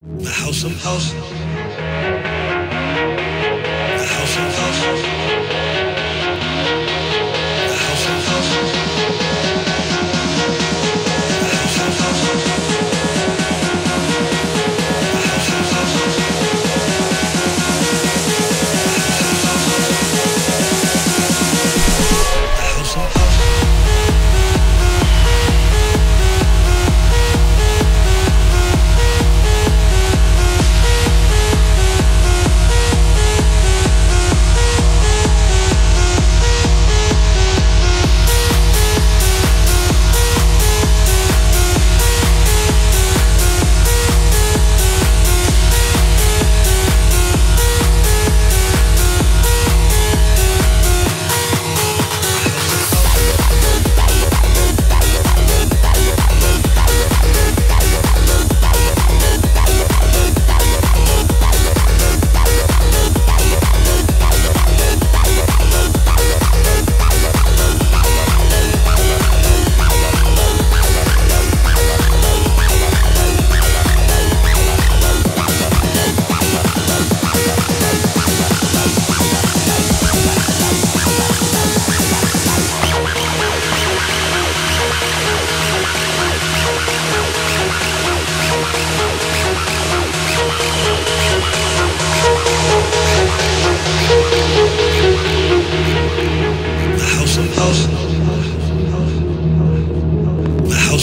The house of house.